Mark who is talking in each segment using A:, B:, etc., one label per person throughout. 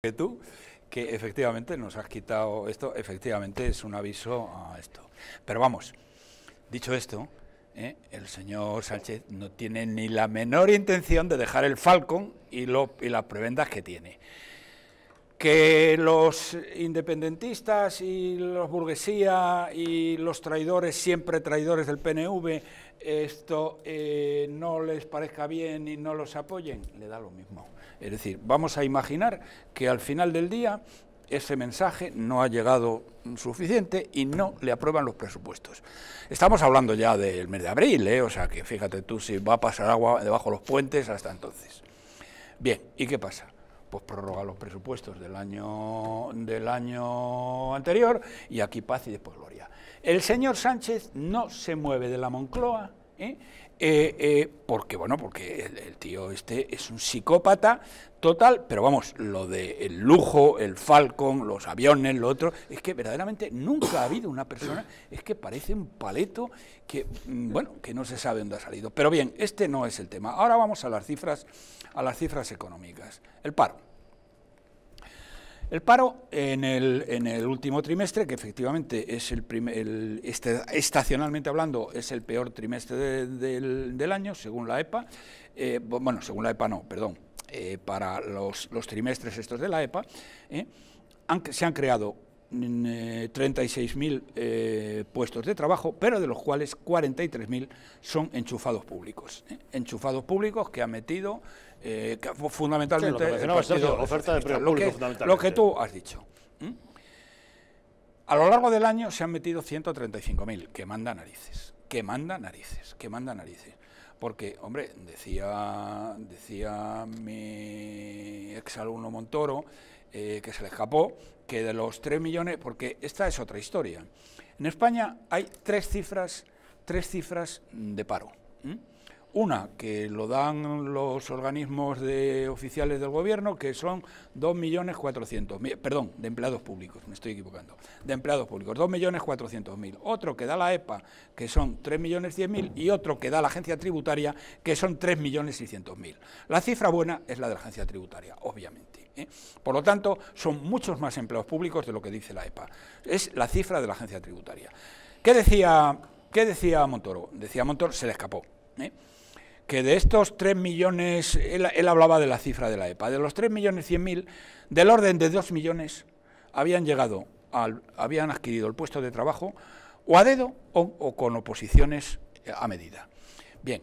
A: que tú, que efectivamente nos has quitado esto, efectivamente es un aviso a esto. Pero vamos, dicho esto, ¿eh? el señor Sánchez no tiene ni la menor intención de dejar el Falcon y, las prebendas que tiene. Que los independentistas y los burguesía y los traidores, siempre traidores del PNV, esto eh, no les parezca bien y no los apoyen, le da lo mismo. Es decir, vamos a imaginar que al final del día ese mensaje no ha llegado suficiente y no le aprueban los presupuestos. Estamos hablando ya del mes de abril, ¿eh? o sea que fíjate tú si va a pasar agua debajo de los puentes hasta entonces. Bien, ¿y qué pasa? Pues prorroga los presupuestos del año, del año anterior y aquí paz y después gloria. El señor Sánchez no se mueve de la Moncloa, ¿eh? Eh, eh, porque bueno, porque el, tío este es un psicópata total, pero vamos, lo del lujo, el Falcon, los aviones, lo otro, es que verdaderamente nunca ha habido una persona, es que parece un paleto que, mm, bueno, que no se sabe dónde ha salido. Pero bien, este no es el tema. Ahora vamos a las cifras, a las cifras económicas. El paro. El paro en el, en el, último trimestre, que efectivamente es el, primer, este, estacionalmente hablando, es el peor trimestre del, año, según la EPA, eh, bueno, según la EPA no, perdón, eh, para los, trimestres estos de la EPA, eh, se han creado 36.000 eh, puestos de trabajo, pero de los cuales 43.000 son enchufados públicos. Enchufados públicos que ha metido eh, fundamentalmente...
B: lo, oferta de empleo público,
A: fundamentalmente. Lo que tú has dicho. A lo largo del año se han metido 135.000, que manda narices, que manda narices, que manda narices. Porque, hombre, decía, decía mi exalumno Montoro, eh, que se le escapó, que de los 3 millones, porque esta es otra historia. En España hay tres cifras, tres cifras de paro. Una que lo dan los organismos de oficiales del gobierno, que son 2.400.000, perdón, de empleados públicos, me estoy equivocando, de empleados públicos, 2.400.000. Otro que da la EPA, que son 3.100.000, y otro que da la agencia tributaria, que son 3.600.000. La cifra buena es la de la agencia tributaria, obviamente. ¿eh? Por lo tanto, son muchos más empleados públicos de lo que dice la EPA. Es la cifra de la agencia tributaria. ¿Qué decía, qué decía Montoro? Decía Montoro, se le escapó. ¿eh? Que de estos 3 millones, él, hablaba de la cifra de la EPA, de los 3 millones 100 mil, del orden de 2 millones habían llegado, al, habían adquirido el puesto de trabajo o a dedo o con oposiciones a medida. Bien,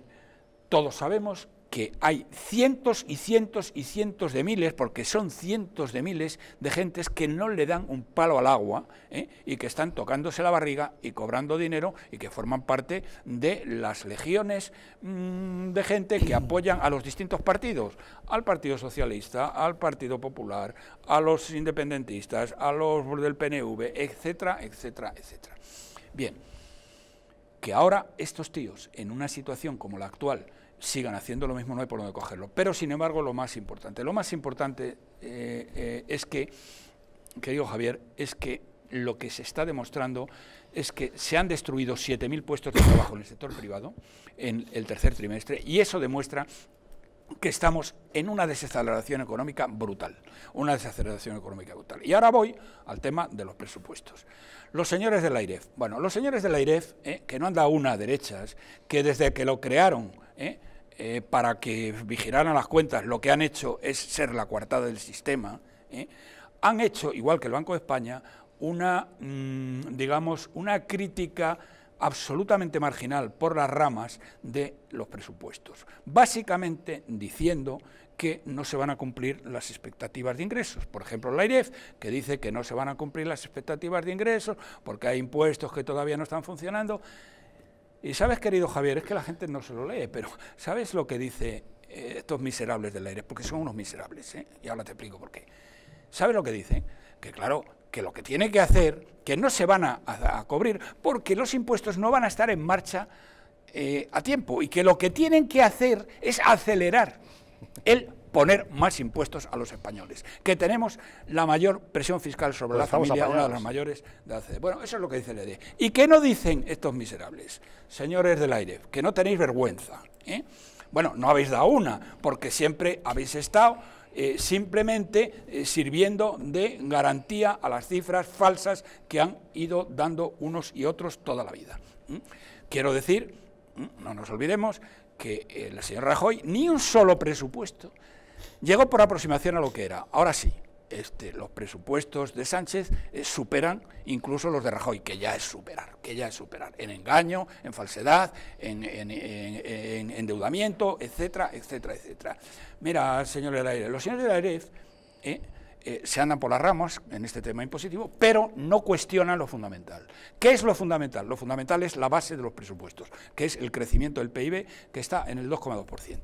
A: todos sabemos que hay cientos y cientos y cientos de miles, porque son cientos de miles de gentes que no le dan un palo al agua ¿eh? y que están tocándose la barriga y cobrando dinero y que forman parte de las legiones mm, de gente que apoyan a los distintos partidos, al Partido Socialista, al Partido Popular, a los independentistas, a los del PNV, etcétera, etcétera, etcétera. Bien, que ahora estos tíos, en una situación como la actual, sigan haciendo lo mismo, no hay por dónde cogerlo. Pero, sin embargo, lo más importante, lo más importante eh, eh, es que, querido Javier, es que lo que se está demostrando es que se han destruido 7.000 puestos de trabajo en el sector privado en el tercer trimestre y eso demuestra que estamos en una desaceleración económica brutal, una desaceleración económica brutal. Y ahora voy al tema de los presupuestos. Los señores del AIREF, bueno, los señores del AIREF, eh, que no han dado una derechas, que desde que lo crearon, eh, eh, para que vigilaran las cuentas, lo que han hecho es ser la coartada del sistema, han hecho, igual que el Banco de España, una, mm, digamos, una crítica absolutamente marginal por las ramas de los presupuestos, básicamente diciendo que no se van a cumplir las expectativas de ingresos. Por ejemplo, la IREF, que dice que no se van a cumplir las expectativas de ingresos porque hay impuestos que todavía no están funcionando. Y sabes, querido Javier, es que la gente no se lo lee, pero ¿sabes lo que dice eh, estos miserables de la IREF? Porque son unos miserables, ¿eh? y ahora te explico por qué. ¿Sabes lo que dicen? Que claro, que lo que tiene que hacer, que no se van a, cubrir, porque los impuestos no van a estar en marcha eh, a tiempo, y que lo que tienen que hacer es acelerar el poner más impuestos a los españoles, que tenemos la mayor presión fiscal sobre pues la familia, una de las mayores de hace. Bueno, eso es lo que dice el EDE. ¿Y qué no dicen estos miserables? Señores del aire, que no tenéis vergüenza. ¿eh? Bueno, no habéis dado una, porque siempre habéis estado eh, simplemente eh, sirviendo de garantía a las cifras falsas que han ido dando unos y otros toda la vida. Quiero decir, no nos olvidemos, que el señor Rajoy ni un solo presupuesto llegó por aproximación a lo que era. Ahora sí, este, los presupuestos de Sánchez eh, superan incluso los de Rajoy, que ya es superar, que ya es superar, en engaño, en falsedad, en, endeudamiento, etcétera, etcétera, etcétera. Mira, señor de la AREF, los señores de la AREF eh, eh, se andan por las ramas en este tema impositivo, pero no cuestionan lo fundamental. ¿Qué es lo fundamental? Lo fundamental es la base de los presupuestos, que es el crecimiento del PIB, que está en el 2,2%.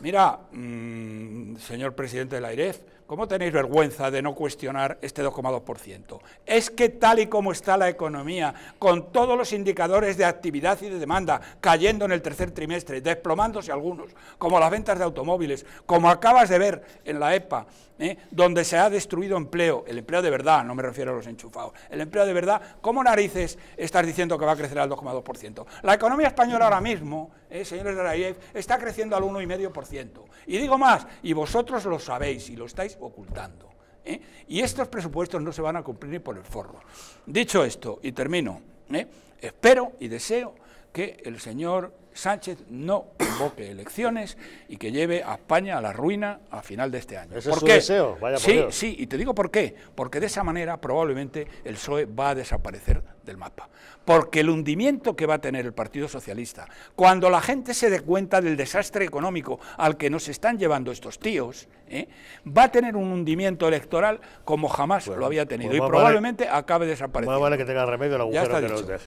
A: Mira, mm, señor presidente de la AIREF, ¿cómo tenéis vergüenza de no cuestionar este 2,2%? Es que tal y como está la economía, con todos los indicadores de actividad y de demanda cayendo en el tercer trimestre, desplomándose algunos, como las ventas de automóviles, como acabas de ver en la EPA, ¿eh? donde se ha destruido empleo, el empleo de verdad, no me refiero a los enchufados, el empleo de verdad, ¿cómo narices estás diciendo que va a crecer al 2,2%? La economía española ahora mismo, ¿eh? señores de la IEF, está creciendo al 1,5%. Y digo más, y vosotros lo sabéis y lo estáis ocultando. ¿eh? Y estos presupuestos no se van a cumplir ni por el forro. Dicho esto, y termino, espero y deseo que el señor Sánchez no convoque elecciones y que lleve a España a la ruina a final de este año.
B: ¿Ese es su deseo? Vaya
A: sí, sí, y te digo por qué. Porque de esa manera probablemente el PSOE va a desaparecer del mapa. Porque el hundimiento que va a tener el Partido Socialista, cuando la gente se dé cuenta del desastre económico al que nos están llevando estos tíos, ¿eh? va a tener un hundimiento electoral como jamás lo había tenido. Pues y probablemente acabe desapareciendo.
B: Más vale que tenga remedio el agujero que nos deje.